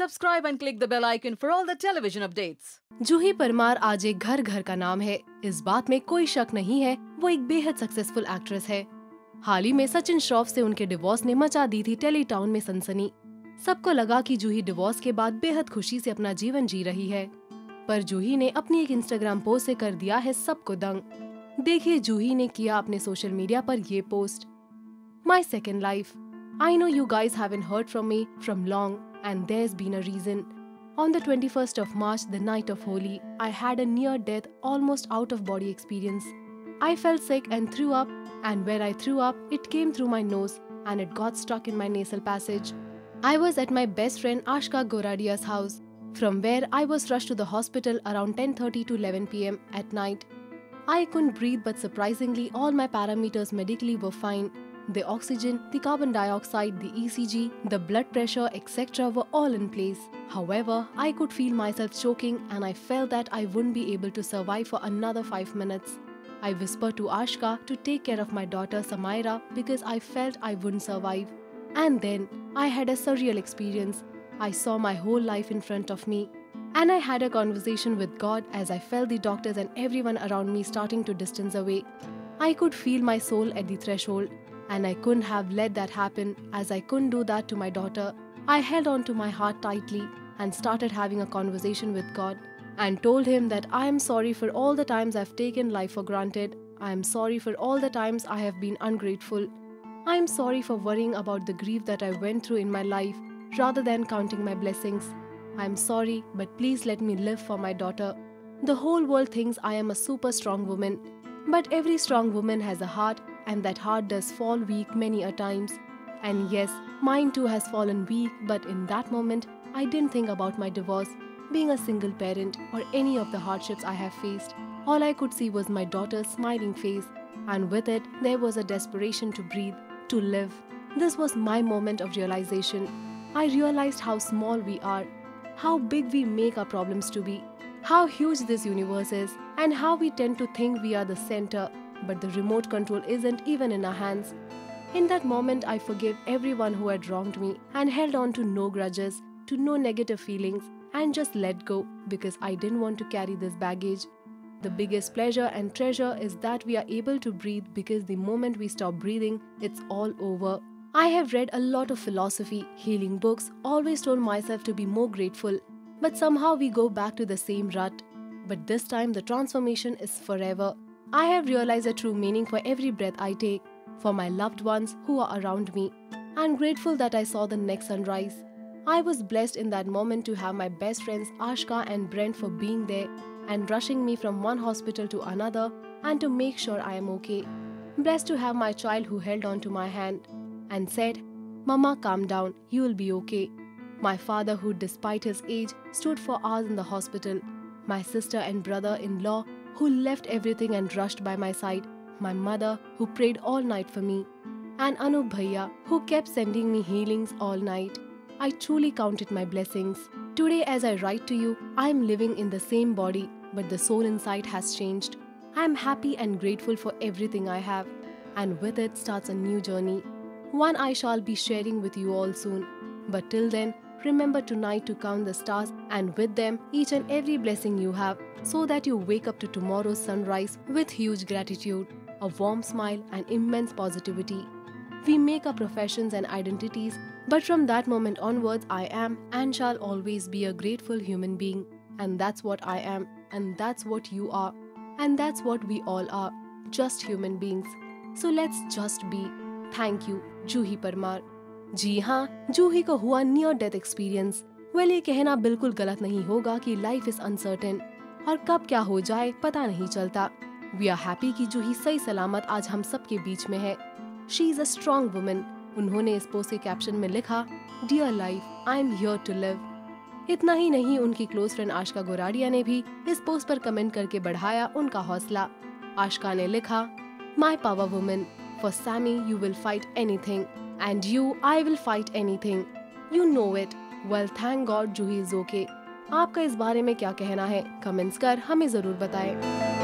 Subscribe and click the bell icon for all the television updates. जूही परमार आज एक घर घर का नाम है। इस बात में कोई शक नहीं है, वो एक बेहद सक्सेसफुल एक्ट्रेस है। हाल ही में सचिन श्रॉफ से उनके डिवोर्स ने मचा दी थी टेली टाउन में सनसनी। सबको लगा कि जूही डिवोर्स के बाद बेहद खुशी से अपना जीवन जी रही है। पर जूही ने अपनी एक इंस्टाग्राम पोस्ट से कर दिया है सबको दंग। देखिए जूही ने किया अपने सोशल मीडिया पर ये post my second life I know you guys haven't heard from me from long and there's been a reason. On the 21st of March, the night of Holi, I had a near death, almost out of body experience. I felt sick and threw up, and where I threw up, it came through my nose and it got stuck in my nasal passage. I was at my best friend Ashka Goradia's house, from where I was rushed to the hospital around 10:30 to 11 pm at night. I couldn't breathe, but surprisingly, all my parameters medically were fine. The oxygen, the carbon dioxide, the ECG, the blood pressure, etc. were all in place. However, I could feel myself choking and I felt that I wouldn't be able to survive for another 5 minutes. I whispered to Ashka to take care of my daughter Samaira because I felt I wouldn't survive. And then I had a surreal experience. I saw my whole life in front of me. And I had a conversation with God as I felt the doctors and everyone around me starting to distance away. I could feel my soul at the threshold, and I couldn't have let that happen as I couldn't do that to my daughter. I held on to my heart tightly and started having a conversation with God and told Him that I am sorry for all the times I've taken life for granted. I am sorry for all the times I have been ungrateful. I am sorry for worrying about the grief that I went through in my life rather than counting my blessings. I am sorry, but please let me live for my daughter. The whole world thinks I am a super strong woman, but every strong woman has a heart, and that heart does fall weak many a times. And yes, mine too has fallen weak, but in that moment, I didn't think about my divorce, being a single parent, or any of the hardships I have faced. All I could see was my daughter's smiling face, and with it, there was a desperation to breathe, to live. This was my moment of realization. I realized how small we are, how big we make our problems to be, how huge this universe is, and how we tend to think we are the center, but the remote control isn't even in our hands. In that moment, I forgave everyone who had wronged me and held on to no grudges, to no negative feelings, and just let go because I didn't want to carry this baggage. The biggest pleasure and treasure is that we are able to breathe because the moment we stop breathing, it's all over. I have read a lot of philosophy, healing books, always told myself to be more grateful, but somehow we go back to the same rut. But this time, the transformation is forever. I have realized a true meaning for every breath I take, for my loved ones who are around me. I'm grateful that I saw the next sunrise. I was blessed in that moment to have my best friends Ashka and Brent for being there and rushing me from one hospital to another and to make sure I am okay. Blessed to have my child who held on to my hand and said, Mama, calm down, you will be okay. My father, who despite his age stood for hours in the hospital. My sister and brother in law, who left everything and rushed by my side. My mother, who prayed all night for me. And Anup Bhaiya, who kept sending me healings all night. I truly counted my blessings. Today, as I write to you, I am living in the same body, but the soul inside has changed. I am happy and grateful for everything I have, and with it starts a new journey. One I shall be sharing with you all soon. But till then, Remember tonight to count the stars and with them each and every blessing you have so that you wake up to tomorrow's sunrise with huge gratitude, a warm smile, and immense positivity. We make our professions and identities, but from that moment onwards, I am and shall always be a grateful human being. And that's what I am, and that's what you are, and that's what we all are just human beings. So let's just be. Thank you, Juhi Parmar. जी हाँ जूही को हुआ near death experience well, ये कहना बिल्कुल गलत नहीं होगा कि लाइफ इज़ अनसर्टेन और कब क्या हो जाए, पता नहीं चलता। वी आर हैप्पी कि जूही सही सलामत आज हम सब के बीच में है। She is a strong woman उन्होंने इस पोस्ट के कैप्शन में लिखा dear life I am here to live इतना ही नहीं, उनकी क्लोज फ्रेंड आशका गोराडिया ने भी इस पोस्ट पर कमेंट करके बढ़ाया उनका हौसला। आशका ने लिखा my power women for Sammy you will fight anything And you, I will fight anything. You know it. Well, thank God juhi is okay आपका इस बारे में क्या कहना है कमेंट्स कर हमें ज़रूर बताएँ।